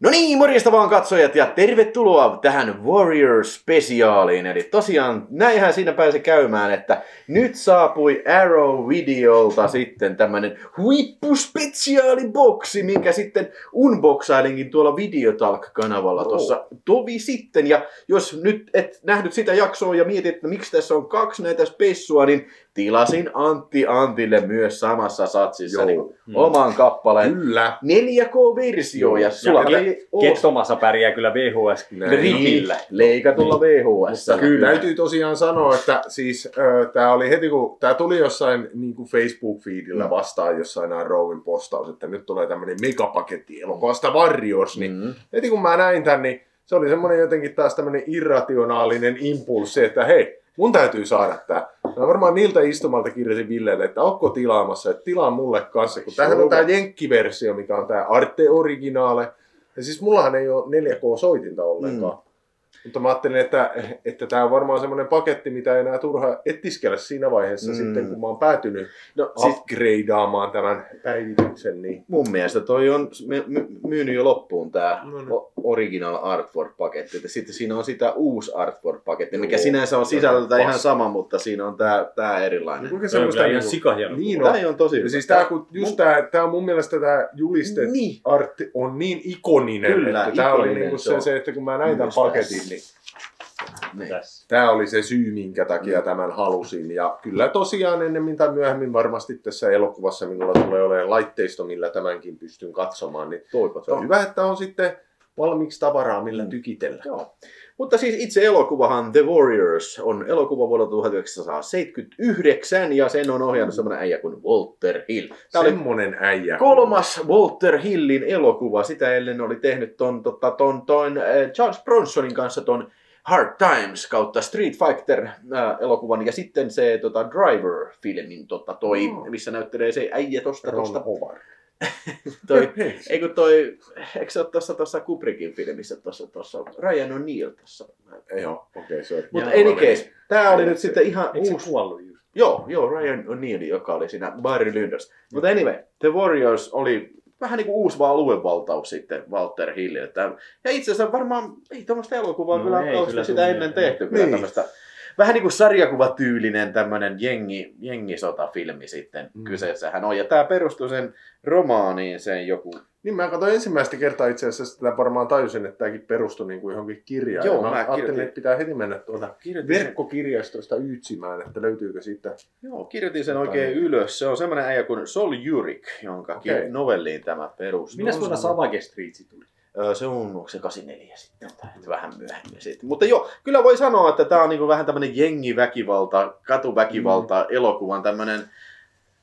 No niin, morjesta vaan katsojat ja tervetuloa tähän Warrior-spesiaaliin. Eli tosiaan näinhän siinä pääsi käymään, että nyt saapui Arrow Videolta sitten tämmönen huippuspesiaaliboksi, minkä sitten unboxailinkin tuolla Videotalk-kanavalla tuossa tovi sitten. Ja jos nyt et nähnyt sitä jaksoa ja mietit, että miksi tässä on kaksi näitä spessua, niin tilasin Antti Antille myös samassa satsissa Joo. niin oman kappaleen. Kyllä. 4K-versio ja sulla kyllä ei Kettomassa pärjää kyllä VHS ripillä. leikatulla VHS. Mutta kyllä. Täytyy tosiaan sanoa, että siis äh, tämä oli heti kun tämä tuli jossain niin kuin Facebook-feedillä Mm. vastaan jossain Rowin postaus, että nyt tulee tämmöinen megapaketti elokuvasta Warriors, niin Mm. heti kun mä näin tämän, niin se oli semmoinen jotenkin taas tämmöinen irrationaalinen impulssi, että hei, mun täytyy saada tämä. Mä varmaan niiltä istumalta kirjasin Villelle, että onko tilaamassa, että tilaa mulle kanssa, kun tämähän on tämä jenkkiversio, mikä on tämä Arte Originale. Ja siis mullahan ei ole 4K-soitinta ollenkaan. Mm. Mutta mä ajattelin, että, että tämä on varmaan semmoinen paketti, mitä ei enää turha etiskellä siinä vaiheessa Mm. sitten, kun mä oon päätynyt No, siis... siis upgradeaamaan tämän päivityksen. Niin... mun mielestä toi on my- my- myynyt jo loppuun tää No niin. original Artford-paketti. Ja sitten siinä on sitä uusi Artford-paketti, mikä Joo. sinänsä on Se on sisällöltä ihan sama, mutta siinä on tää, tää erilainen. Kuinka Se on ihan niinku- sikahieno. Niin Tää on. on tosi hyvä. siis tää, kun, just tää, tää on mun mielestä tää juliste Niin. art on niin ikoninen, Kyllä, että tää oli ikoninen niinku se se, on. se, että kun mä näin tämän paketin, tässä. Niin. Tässä. Tämä oli se syy, minkä takia Mm. tämän halusin. Ja kyllä tosiaan ennemmin tai myöhemmin varmasti tässä elokuvassa minulla tulee olemaan laitteisto, millä tämänkin pystyn katsomaan. Niin se on hyvä, että on sitten valmiiksi tavaraa, millä Mm. tykitellä. Joo. Mutta siis itse elokuvahan The Warriors on elokuva vuodelta 1979 ja sen on ohjannut semmoinen äijä kuin Walter Hill. Tämä oli Semmonen äijä. kolmas Walter Hillin elokuva. Sitä ellen oli tehnyt ton, tota, ton, ton äh, Charles Bronsonin kanssa ton Hard Times kautta Street Fighter äh, elokuvan ja sitten se tota, Driver-filmin tota, toi, Oh. missä näyttelee se äijä tosta, Ron tosta Howard. toi, ei kun toi, eikö se ole tuossa, tuossa Kubrickin filmissä, tuossa, tuossa Ryan O'Neill tuossa. Joo, okei, okay, sorry. Mutta Joo, any case, tää oli nyt Se- sitten ihan Eikö se uusi. kuollut just? Joo, joo, Ryan O'Neill, joka oli siinä Barry Lynders. Mutta anyway, The Warriors oli vähän niin kuin uusi vaan aluevaltaus sitten Walter Hillille. Ja itse asiassa varmaan ei tämmöistä elokuvaa No kyllä, ei kyllä sitä ennen tehty. Kyllä Niin. tämmöistä vähän niin kuin sarjakuvatyylinen tämmöinen jengi, jengisotafilmi sitten Mm. kyseessähän on. Ja tämä perustuu sen romaaniin, sen joku Niin mä katsoin ensimmäistä kertaa itse asiassa sitä varmaan tajusin, että tämäkin perustui niin kuin johonkin kirjaan. Joo, Ja mä mä ajattelin, kirjoitin- että pitää heti mennä tuolta verkkokirjastosta ytsimään, että löytyykö siitä. joo, kirjoitin sen Jotain. oikein ylös. Se on semmoinen äijä kuin Sol Jurik, jonka okay. novelliin tämä perustuu. Minä vuonna Savage Street tuli? Se on, onko se 84 sitten, tai vähän myöhemmin sitten. Mutta joo, kyllä voi sanoa, että tämä on niinku vähän tämmöinen jengiväkivalta, katuväkivalta, mm. elokuvan tämmöinen,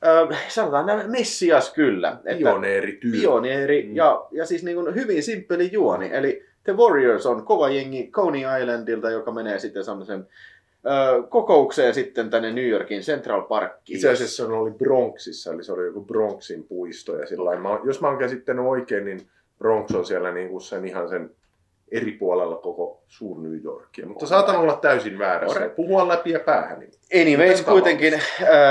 öö, sanotaan näin, messias kyllä. Pioneerityö. Pioneeri, Mm. ja, ja siis niinku hyvin simppeli juoni. Eli The Warriors on kova jengi Coney Islandilta, joka menee sitten semmoisen kokoukseen sitten tänne New Yorkin Central Parkkiin. Itse asiassa se oli Bronxissa, eli se oli joku Bronxin puisto. Ja sillä jos mä oon käsittänyt oikein, niin Bronx on siellä niin kuin sen ihan sen eri puolella koko suur New Yorkia. Mutta saatan olla täysin väärässä. Alright. Puhua läpi ja päähän. Anyways, kuitenkin äh,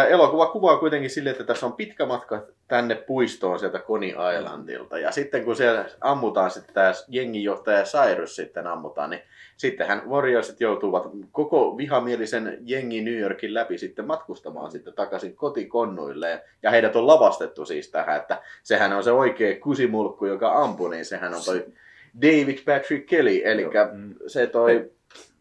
elokuva kuvaa kuitenkin silleen, että tässä on pitkä matka tänne puistoon sieltä Coney Islandilta. Ja sitten kun siellä ammutaan sitten tämä jenginjohtaja Cyrus sitten ammutaan, niin sittenhän Warriorsit joutuvat koko vihamielisen jengi New Yorkin läpi sitten matkustamaan sitten takaisin kotikonnuilleen. Ja heidät on lavastettu siis tähän, että sehän on se oikea kusimulkku, joka ampui, niin sehän on toi David Patrick Kelly, eli Mm. se toi,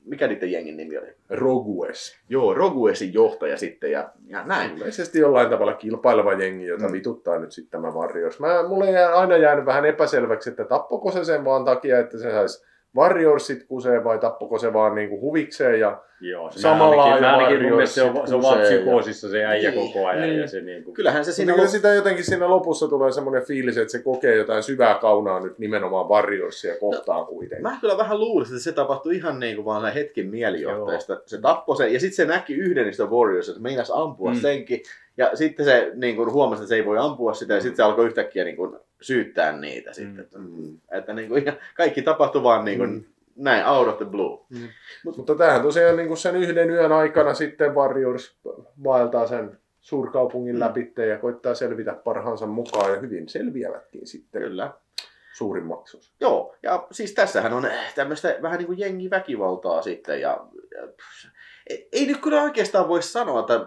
mikä niiden jengin nimi oli? Rogues. Joo, Roguesin johtaja sitten ja, ja näin. Ilmeisesti jollain tavalla kilpaileva jengi, jota Mm. mm. vituttaa nyt sitten tämä Warriors. Mä, mulle ei aina jäänyt vähän epäselväksi, että tappoko se sen vaan takia, että se saisi Warriorsit kuseen vai tappoko se vaan niinku huvikseen ja Joo, se Samalla ainakin, lailla ainakin mun mielestä se on, se on vaan kusee ja- psykoosissa se äijä Niin, koko ajan niin. ja se niinku... Kyllähän se Siinä kyllä on... sitä jotenkin siinä lopussa tulee semmoinen fiilis, että se kokee jotain syvää kaunaa nyt nimenomaan Warriorsia kohtaan kuitenkin. Mä kyllä vähän luulisin, että se tapahtui ihan niin kuin vaan hetken mielijohteesta. Se tappoi sen ja sitten se näki yhden niistä Warriors, että meinas ampua mm. Mm. senkin. Ja sitten se niin kuin, huomasi, että se ei voi ampua sitä ja sitten se alkoi yhtäkkiä niin kuin, syyttää niitä sitten. Mm. Mm. Että niin kuin, kaikki tapahtui vaan niin kuin, Mm. näin out of the blue. Mutta tämähän tosiaan niin kuin sen yhden yön aikana sitten Warriors vaeltaa sen suurkaupungin Mm. läpi ja koittaa selvitä parhaansa mukaan ja hyvin selviävätkin sitten. Kyllä. suurimmaksi osaksi. Joo, ja siis tässähän on tämmöistä vähän niin kuin jengiväkivaltaa sitten. Ja, ja pff, ei nyt kyllä oikeastaan voi sanoa, että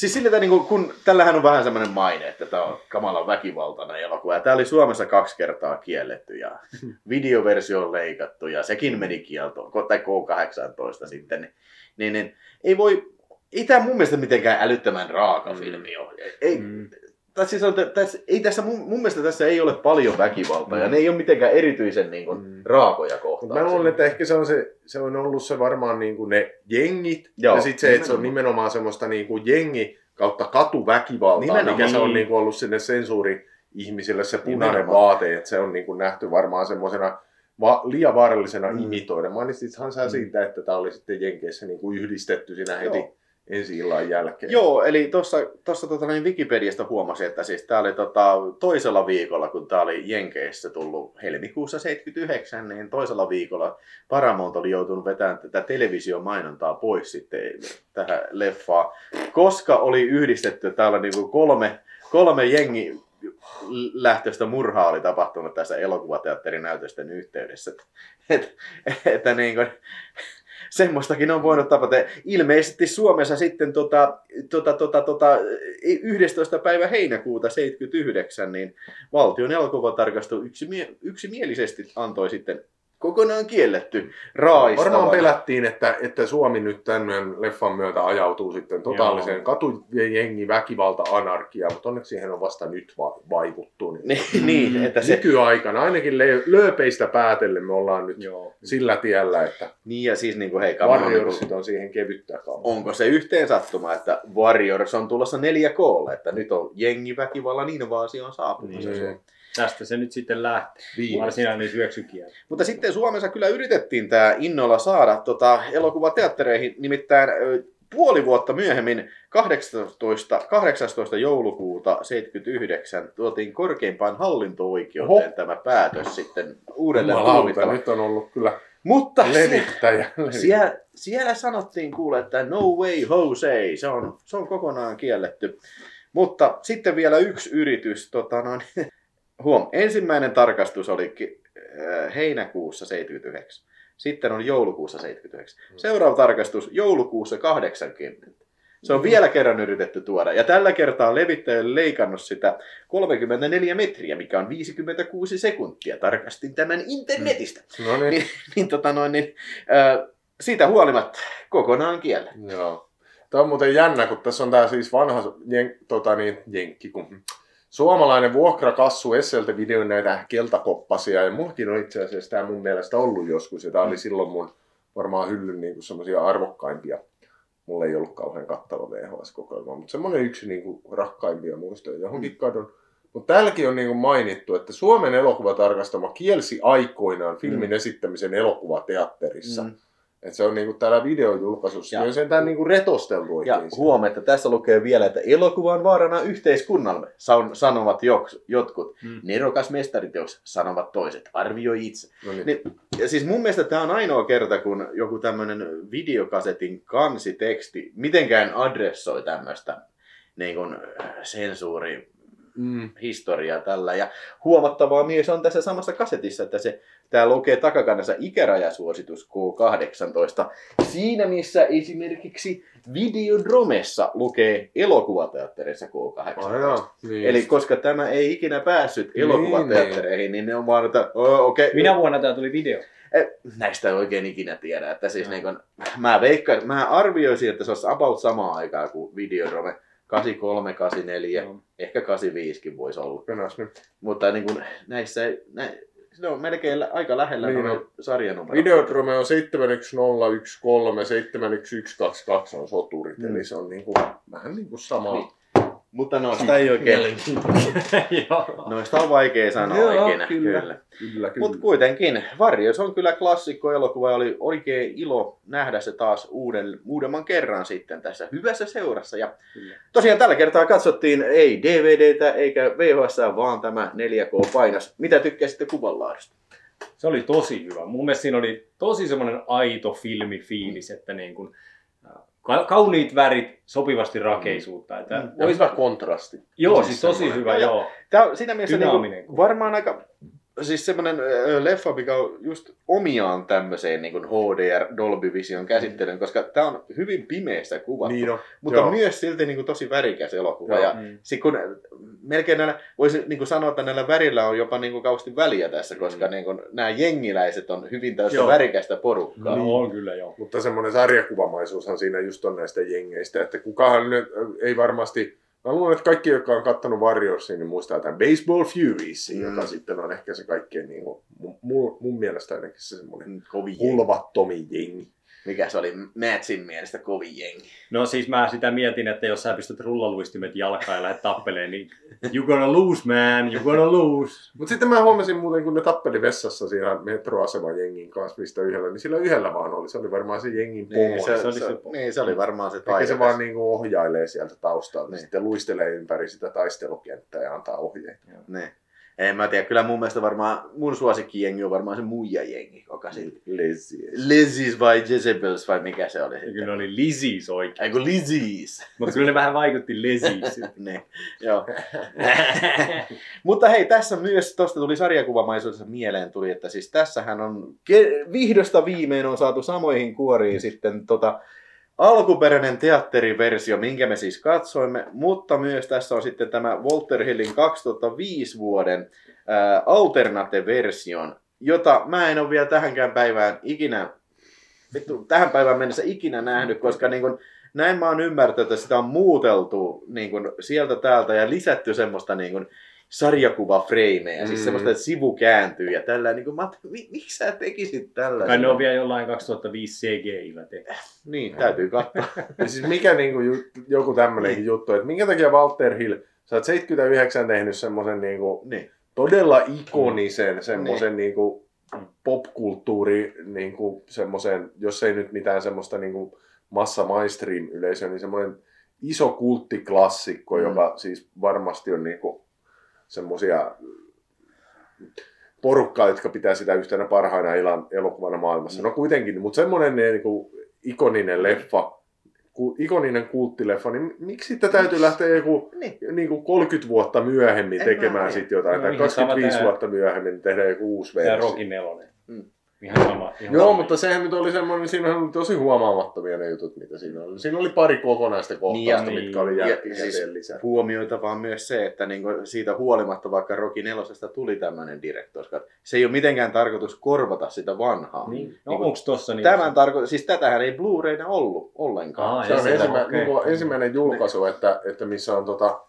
Siis sillä niin kun tällähän on vähän semmoinen maine, että tämä on kamalan väkivaltainen elokuva. Ja tämä oli Suomessa kaksi kertaa kielletty ja videoversio on leikattu ja sekin meni kieltoon, tai K18 sitten. Niin, niin, niin ei voi, ei tämä mun mielestä mitenkään älyttömän raaka filmi ole. Ei, Mm. Tai siis on, tässä, ei tässä, mun, mun mielestä tässä ei ole paljon väkivaltaa ja ne ei ole mitenkään erityisen niin kuin, Mm. raakoja Mutta kohtaa. mä luulen, että ehkä se on, se, se on ollut se varmaan niin kuin ne jengit Joo, ja sitten se, että se on nimenomaan. semmoista niin kuin jengi kautta katuväkivaltaa, Nimenomaan. mikä se on Niin. kuin ollut sinne sensuuri ihmisille se punainen Nimenomaan. vaate, että se on niin kuin nähty varmaan semmoisena va- liian vaarallisena Mm. mm. imitoida. Mainitsithan sä Mm. siitä, että tämä oli sitten Jenkeissä niin kuin yhdistetty siinä heti Joo. Ensi illan jälkeen. Joo, eli tuossa tossa, tota, niin Wikipediasta huomasin, että siis tämä oli tota, toisella viikolla, kun tämä oli Jenkeissä tullut helmikuussa 79, niin toisella viikolla Paramount oli joutunut vetämään tätä televisiomainontaa pois sitten tähän leffaan, koska oli yhdistetty täällä niinku kolme, kolme jengi lähtöistä murhaa oli tapahtunut tässä elokuvateatterin näytösten yhteydessä. Että et, että niin kuin, semmoistakin on voinut tapahtua. Ilmeisesti Suomessa sitten tota, tota, tota, tota, 11. päivä heinäkuuta 79, niin valtion elokuvatarkastu yksimie- yksimielisesti antoi sitten kokonaan kielletty raaistavan. Varmaan pelättiin, että, että Suomi nyt tämän leffan myötä ajautuu sitten totaaliseen Joo. katujengi, väkivalta, anarkia, mutta onneksi siihen on vasta nyt va- vaikuttu. Niin. Niin, niin, että se, Nykyaikana, ainakin le- lööpeistä päätellen me ollaan nyt Joo. sillä tiellä, että niin ja siis niin kuin, hei, on, niin Warriorsit kuin, on siihen kevyttä kautta. onko se yhteen sattuma, että Warriors on tulossa 4K, että nyt on jengiväkivallan invaasion saapumassa. Niin. Tästä se nyt sitten lähtee. Varsinainen syöksykielto. Mutta sitten Suomessa kyllä yritettiin tämä innolla saada tota, elokuvateattereihin, nimittäin puoli vuotta myöhemmin, 18, 18 joulukuuta 79, tuotiin korkeimpaan hallinto-oikeuteen Oho. tämä päätös sitten uudelleen tuomittava. nyt on ollut kyllä Mutta se, levittäjä. siellä, siellä sanottiin kuule, että no way Jose, se on, se on kokonaan kielletty. Mutta sitten vielä yksi yritys, tota noin, huom, ensimmäinen tarkastus oli äh, heinäkuussa 79. Sitten on joulukuussa 79. Seuraava tarkastus joulukuussa 80. Se on vielä kerran yritetty tuoda. Ja tällä kertaa levittäjä on leikannut sitä 34 metriä, mikä on 56 sekuntia. Tarkastin tämän internetistä. No niin, Niin, niin, tota noin, niin äh, siitä huolimatta kokonaan kiellä. joo. Tämä on muuten jännä, kun tässä on tämä siis vanha jen, tota niin, jenkki, kun suomalainen vuokrakassu Esseltä videoi näitä keltakoppasia, ja mullakin on itse asiassa tämä mun mielestä ollut joskus, ja tämä oli silloin mun varmaan hyllyn niin semmoisia arvokkaimpia. Mulla ei ollut kauhean kattava VHS-kokoelma, mutta semmoinen yksi niin kuin, rakkaimpia muistoja. Johonkin kadon mutta täälläkin on niinku mainittu, että Suomen elokuvatarkastama kielsi aikoinaan filmin Mm. esittämisen elokuvateatterissa. Mm. Että se on niinku täällä videojulkaisussa. Ja- Ja, on sentään niinku retosteltu oikein. Ja huom, että tässä lukee vielä, että elokuva on vaarana yhteiskunnalle, san- sanovat joks, jotkut. Mm. Nerokas mestariteos, sanovat toiset. Arvioi itse. No niin. Niin, ja siis mun mielestä tämä on ainoa kerta, kun joku tämmöinen videokasetin kansiteksti mitenkään adressoi tämmöistä niin kuin sensuuri Mm. historiaa tällä. Ja huomattavaa myös on tässä samassa kasetissa, että se tää lukee takakannassa ikärajasuositus K18. Siinä missä esimerkiksi Videodromessa lukee elokuvateatterissa K18. Aina, niin. Eli koska tämä ei ikinä päässyt Niin, elokuvateattereihin, niin ne on vaan, että oh, okei. Okay. Minä vuonna tämä tuli video? Näistä ei oikein ikinä tiedä. Että siis niin kun, mä, veikkaan, mä arvioisin, että se olisi about samaa aikaa kuin Videodrome. 83, 84, Joo. ehkä 85kin voisi olla. Penas nyt. Mutta niin kuin näissä, nä, ne on melkein aika lähellä Niin niin on. sarjanumerot. Videodrome on 71013, 71122 on soturit, Mm. eli se on niinku, vähän niinku sama. Niin. Mutta noista ei oikein, noista on vaikea sanoa Joo, ikinä. kyllä. kyllä. Kyllä, kyllä. Mutta kuitenkin, Varjos on kyllä klassikko elokuva ja oli oikein ilo nähdä se taas uuden, uudemman kerran sitten tässä hyvässä seurassa. Ja Kyllä. tosiaan tällä kertaa katsottiin ei DVDtä eikä VHS, vaan tämä 4K-painos. Mitä tykkäsitte kuvanlaadusta? Se oli tosi hyvä. Mun mielestä siinä oli tosi semmoinen aito filmifiilis, että niin kun, Ka- kauniit värit, sopivasti rakeisuutta. Että Mm. Ja hyvä kontrasti. Joo, Tosi siis tosi hyvä, Joo, joo. Tämä on siinä mielessä niin kuva. varmaan aika siis semmoinen leffa, mikä on just omiaan tämmöiseen niin HDR Dolby Vision käsittelyyn, koska tämä on hyvin pimeässä kuvattu, Niin on. mutta Joo. myös silti niin kuin tosi värikäs elokuva. Joo. Ja Mm. sit kun melkein näillä, voisi niin kuin sanoa, että näillä värillä on jopa niin kuin kauheasti väliä tässä, koska niin kuin, nämä jengiläiset on hyvin täysin Joo. värikästä porukkaa. No, on kyllä joo. Mutta semmoinen sarjakuvamaisuushan siinä just on näistä jengeistä, että kukahan nyt ei varmasti, mä luulen, että kaikki, jotka on kattonut Warriorsin, niin muistaa tämän Baseball Furies, Mm. joka sitten on ehkä se kaikkein, niin kuin, mun, mun, mielestä ainakin se semmoinen Mm, Kovin jengi. hulvattomi jengi. Mikä se oli Mätsin mielestä kovin jengi. No siis mä sitä mietin, että jos sä pistät rullaluistimet jalkaan ja lähdet tappeleen, niin you gonna lose man, you gonna lose. Mutta sitten mä huomasin muuten, kun ne tappeli vessassa siinä metroaseman jengin kanssa, mistä yhdellä, niin sillä yhdellä vaan oli. Se oli varmaan se jengin pomo. Niin Niin, se, se oli se, se- niin, se oli varmaan se Eikä taide. se vaan niinku ohjailee sieltä taustalta, Niin. niin. sitten luistelee ympäri sitä taistelukenttää ja antaa ohjeita. Ne. En mä tiedä, kyllä mun mielestä varmaan, mun suosikkijengi on varmaan se muija-jengi, joka sitten Lesies. Lizzies vai Jezebels vai mikä se oli sitten. kyllä ne oli Lizzies oikein. Ei kun Lizzies. Mutta kyllä ne vähän vaikutti Lesies. ne, joo. Mutta hei, tässä myös, tosta tuli sarjakuvamaisuudessa mieleen tuli, että siis tässähän on, vihdosta viimein on saatu samoihin kuoriin sitten tota, alkuperäinen teatteriversio, minkä me siis katsoimme, mutta myös tässä on sitten tämä Walter Hillin 2005 vuoden ää, alternate-version, jota mä en ole vielä tähänkään päivään ikinä, vittu, tähän päivään mennessä ikinä nähnyt, koska niin kun, näin mä oon ymmärtänyt, että sitä on muuteltu niin kun, sieltä täältä ja lisätty semmoista niin kun, sarjakuvafreimejä, mm. siis Mm. semmoista, että sivu kääntyy ja tällä, niin kun, mä, mi, miksi sä tekisit tällä? Kai ne on vielä jollain 2005 CGI-llä tehty. Niin, täytyy katsoa. Ja siis mikä niinku juttu, joku tämmönenkin juttu, että minkä takia Walter Hill, sä oot 79 tehnyt semmoisen niinku niin. todella ikonisen semmoisen niinku popkulttuuri niinku semmoisen, jos ei nyt mitään semmoista niinku massa mainstream yleisöä, niin semmoinen iso kulttiklassikko, Mm. mm. joka siis varmasti on niinku semmoisia porukkaa, jotka pitää sitä yhtenä parhaina ilan elokuvana maailmassa. No kuitenkin, mutta semmoinen niinku ikoninen leffa, ku, ikoninen kulttileffa, niin miksi sitten täytyy lähteä joku Niin. niin kuin 30 vuotta myöhemmin En mä tekemään tiedä. sit jotain, No tai ihan 25 sama tää- vuotta myöhemmin niin tehdään joku uusi Tämä versio. Rocky nelonen. Mm. Ihan sama. Ihan Joo, sama. mutta sehän nyt oli semmoinen, siinä oli tosi huomaamattomia ne jutut, mitä siinä oli. Siinä oli pari kokonaista kohtausta, Niin, mitkä oli ja jälkikäteen siis- lisää. Huomioitavaa myös se, että niinku siitä huolimatta vaikka Rocky nelosesta tuli tämmöinen direktor, se ei ole mitenkään tarkoitus korvata sitä vanhaa. Niin. No, Niinku- onko tossa niin? Tämän tarko- siis tätähän ei Blu-rayna ollut ollenkaan. Aa, Se on se- ensimmä, okei. okay. ensimmäinen julkaisu, että, että missä on tota,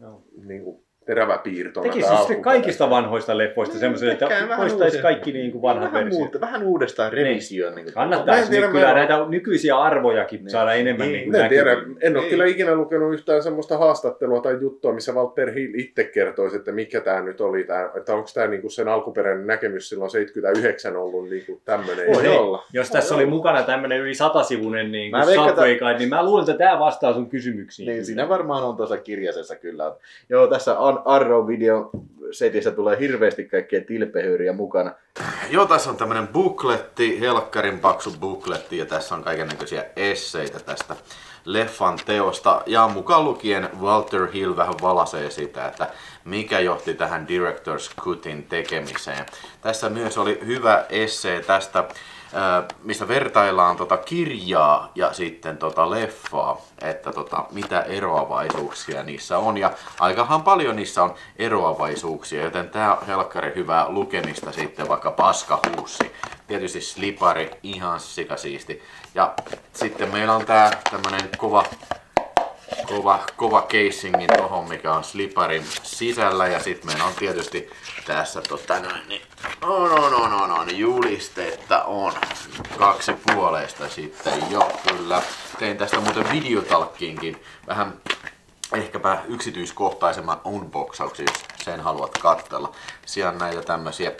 Joo. niin kuin teräväpiirtona. Tekisi tää sitten alkuperäinen. kaikista vanhoista leffoista Niin, semmoisen, että poistaisi kaikki niin kuin vanhat vähän, versiot. muuta, vähän uudestaan revisioon. Niin. En Kannattaisi tiedä, nyt kyllä mä- näitä nykyisiä arvojakin Niin. saada enemmän Niin. niin En tiedä, en ole Ei. kyllä ikinä lukenut yhtään semmoista haastattelua tai juttua, missä Walter Hill itse kertoisi, että mikä tämä nyt oli, tää, että onko tämä niinku sen alkuperäinen näkemys silloin 79 ollut niinku tämmöinen. Voi Niin. olla. Jos tässä oli mukana tämmöinen yli satasivunen niin Mä kuin Subway Guide, niin mä luulen, että tämä vastaa sun kysymyksiin. Niin, siinä varmaan on tuossa kirjasessa kyllä. Joo, tässä Ar- Arrow video setissä tulee hirveästi kaikkea tilpehyyriä mukana. Joo, tässä on tämmönen bukletti, helkkarin paksu bukletti ja tässä on kaiken näköisiä esseitä tästä leffan teosta. Ja mukaan lukien Walter Hill vähän valasee sitä, että mikä johti tähän Director's Cutin tekemiseen. Tässä myös oli hyvä essee tästä ää, missä vertaillaan tota kirjaa ja sitten tota leffaa, että tota, mitä eroavaisuuksia niissä on. Ja aikahan paljon niissä on eroavaisuuksia, joten tää on helkkari hyvää lukemista sitten vaikka paskahuussi. Tietysti slipari, ihan sikasiisti. Ja sitten meillä on tää tämmönen kova kova, kova casingin tohon, mikä on sliparin sisällä. Ja sitten meillä on tietysti tässä tota noin, niin, no, no, no, no, no, niin julistetta on kaksi puolesta sitten jo kyllä. Tein tästä muuten videotalkkiinkin vähän ehkäpä yksityiskohtaisemman unboxauksen, jos sen haluat katsella. Siellä on näitä tämmöisiä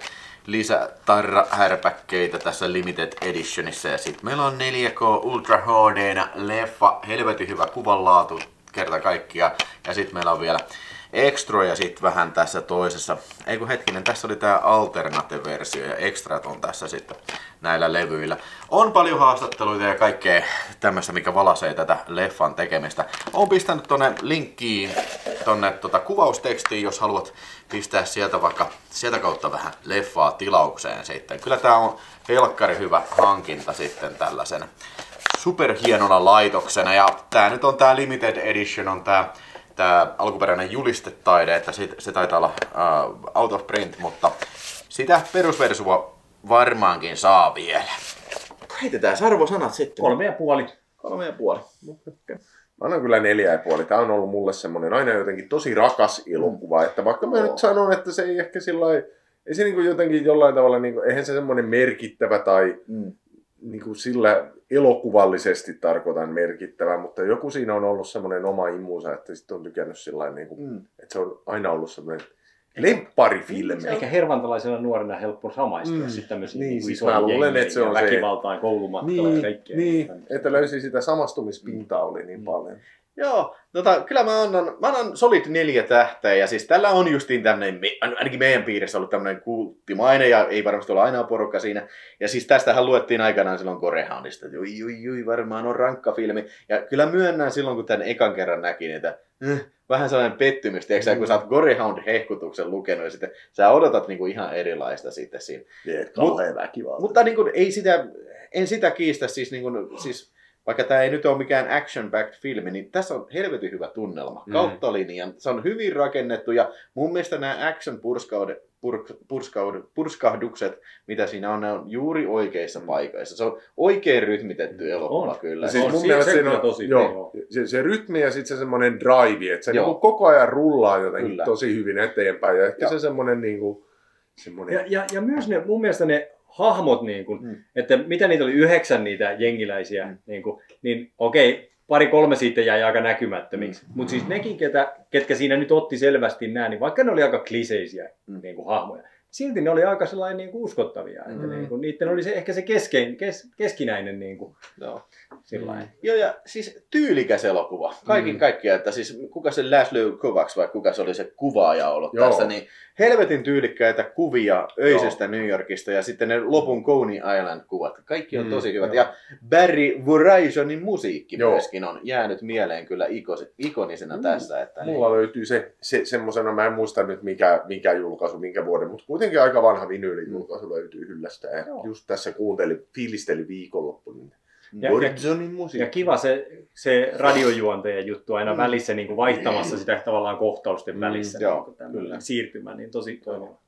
lisätarrahärpäkkeitä tässä Limited Editionissa. Ja sitten meillä on 4K Ultra HD leffa, helvetin hyvä kuvanlaatu kerta kaikkiaan. Ja sitten meillä on vielä extroja sitten vähän tässä toisessa. Ei kun hetkinen, tässä oli tää alternate-versio ja extrat on tässä sitten näillä levyillä. On paljon haastatteluita ja kaikkea tämmöistä, mikä valasee tätä leffan tekemistä. Olen pistänyt tonne linkkiin tonne tota kuvaustekstiin, jos haluat pistää sieltä vaikka sieltä kautta vähän leffaa tilaukseen sitten. Kyllä tää on helkkari hyvä hankinta sitten tällaisen superhienona laitoksena. Ja tää nyt on tää limited edition, on tää tää alkuperäinen julistetaide, että se, se taitaa olla uh, out of print, mutta sitä perusversua varmaankin saa vielä. Heitetään arvosanat sitten. Kolme ja puoli. Kolme ja puoli. Mä annan kyllä neljä ja puoli. Tämä on ollut mulle semmoinen aina jotenkin tosi rakas elokuva. Että vaikka mä nyt sanon, että se ei ehkä sillä ei se niin jotenkin jollain tavalla, niin kuin, eihän se semmoinen merkittävä tai mm. niin kuin sillä elokuvallisesti tarkoitan merkittävä, mutta joku siinä on ollut semmoinen oma imuunsa, että sitten on tykännyt sillä niin kuin, mm. että se on aina ollut semmoinen lempparifilmi. Ehkä hervantalaisena nuorena helppo samaistua mm. sitten tämmöisiin niin, niin siis mä luulen, että se on väkivaltaan se... koulumatkalla niin, ja kaikkea. Niin, että löysi sitä samastumispintaa oli niin mm. paljon. Joo, tota, kyllä mä annan, mä annan solid neljä tähteä ja siis tällä on justiin tämmöinen, ainakin meidän piirissä ollut tämmöinen kulttimaine ja ei varmasti ole aina porukka siinä. Ja siis tästähän luettiin aikanaan silloin Korehoundista, että jui, jui, jui, varmaan on rankka filmi. Ja kyllä myönnän silloin, kun tämän ekan kerran näkin, että äh, vähän sellainen pettymys, tiedätkö, mm. kun sä oot Gorehound-hehkutuksen lukenut ja sitten sä odotat niinku ihan erilaista sitten siinä. Mut, mutta niinku, ei sitä, en sitä kiistä, siis, niinku, siis vaikka tämä ei nyt ole mikään action-backed filmi, niin tässä on helvetin hyvä tunnelma mm. kautta linjan. Se on hyvin rakennettu ja mun mielestä nämä action purskaudet, purskaud, purskahdukset, mitä siinä on, ne on juuri oikeissa paikoissa. Se on oikein rytmitetty mm. elokuva on. kyllä. Siis on. mun siinä on tosi joo, se, se, rytmi ja sitten se semmoinen drive, että se niin koko ajan rullaa jotenkin kyllä. tosi hyvin eteenpäin. Ja ehkä joo. se semmoinen niin kuin, semmoinen... Ja, ja, ja myös ne, mun mielestä ne hahmot, niin kuin, mm. että mitä niitä oli yhdeksän niitä jengiläisiä, mm. niin, kuin, niin okei, pari-kolme siitä jäi aika näkymättömiksi. Mm. Mutta siis nekin, ketä, ketkä siinä nyt otti selvästi nämä, niin vaikka ne oli aika kliseisiä mm. niin kuin hahmoja, silti ne oli aika sellainen niin kuin uskottavia. Mm. Että niin kuin, niiden oli se, ehkä se keskein, kes, keskinäinen niin kuin, Joo. Mm. Joo, ja siis tyylikäs elokuva. Kaikin mm. kaikkiaan, että siis kuka se Laszlo Kovacs vai kuka se oli se kuvaaja ollut Joo. tässä, niin helvetin tyylikkäitä kuvia öisestä Joo. New Yorkista ja sitten ne lopun Coney Island-kuvat. Kaikki on mm, tosi hyvät. Joo. Ja Barry Verisonin musiikki Joo. myöskin on jäänyt mieleen kyllä ikonisena mm. tässä. Että Mulla niin. löytyy se, se semmoisena, mä en muista nyt mikä, mikä julkaisu, minkä vuoden, mutta kuitenkin aika vanha vinyylijulkaisu mm. löytyy hyllästä. Ja just tässä kuuntelin, fiilisteli viikonloppu, niin ja, ja, ja kiva se, se radiojuontajan juttu aina mm. välissä niin kuin vaihtamassa sitä tavallaan kohtausten välissä mm, joo, niin kyllä. siirtymä, niin tosi toimiva.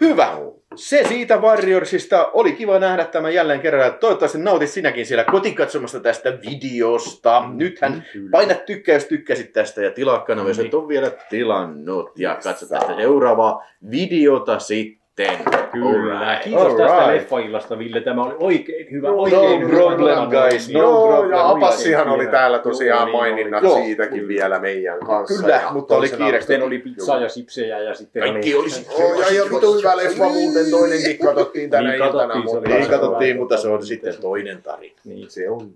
Hyvä. Se siitä Warriorsista. Oli kiva nähdä tämä jälleen kerran. Toivottavasti nautit sinäkin siellä kotikatsomasta tästä videosta. Mm, Nythän paina tykkää, jos tykkäsit tästä ja tilaa kanava, jos et ole vielä tilannut. Ja katsotaan seuraavaa videota sitten sitten. Kyllä. Right. Kiitos All tästä right. leffaillasta, Ville. Tämä oli oikein hyvä. No oikein no problem, guys. No Joo, problem. ja Apassihan oli täällä tosiaan Joo, maininnat niin siitäkin oli. vielä meidän kanssa. Kyllä, ja mutta oli kiire. Sitten oli pizzaa ja sipsejä ja sitten Kaikki oli sipsejä. Oh, ja, ja vitu hyvä leffa muuten. Toinenkin katsottiin tänä niin, iltana. Mutta niin katsottiin, mutta se on sitten toinen tarina. Niin. Se on